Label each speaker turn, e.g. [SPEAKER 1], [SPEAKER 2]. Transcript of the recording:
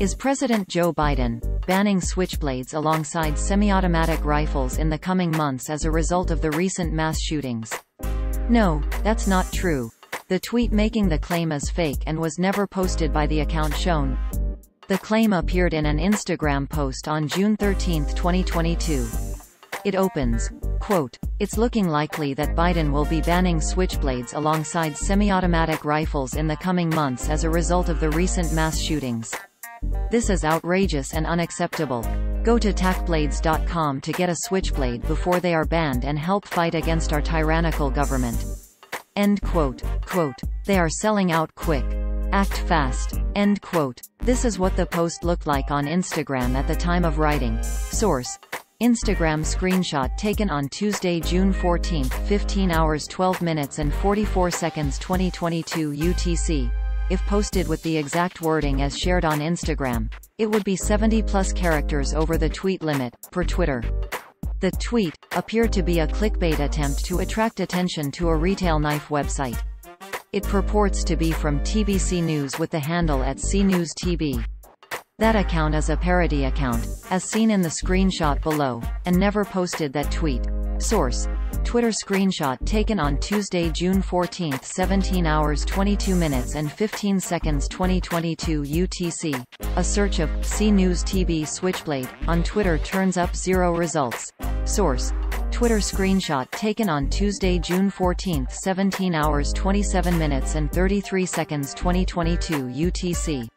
[SPEAKER 1] Is President Joe Biden banning switchblades alongside semi-automatic rifles in the coming months as a result of the recent mass shootings? No, that's not true. The tweet making the claim is fake and was never posted by the account shown. The claim appeared in an Instagram post on June 13, 2022. It opens, quote, It's looking likely that Biden will be banning switchblades alongside semi-automatic rifles in the coming months as a result of the recent mass shootings. This is outrageous and unacceptable. Go to tacblades.com to get a switchblade before they are banned and help fight against our tyrannical government. End quote. Quote. They are selling out quick. Act fast. End quote. This is what the post looked like on Instagram at the time of writing. Source. Instagram screenshot taken on Tuesday, June 14, 15 hours 12 minutes and 44 seconds 2022 UTC. If posted with the exact wording as shared on Instagram, it would be 70 plus characters over the tweet limit, per Twitter. The tweet appeared to be a clickbait attempt to attract attention to a retail knife website. It purports to be from TBC News with the handle at CNewsTB. That account is a parody account, as seen in the screenshot below, and never posted that tweet. Source. Twitter screenshot taken on Tuesday, June 14, 17 hours 22 minutes and 15 seconds 2022 UTC. A search of C News CNewsTB Switchblade on Twitter turns up zero results. Source. Twitter screenshot taken on Tuesday, June 14, 17 hours 27 minutes and 33 seconds 2022 UTC.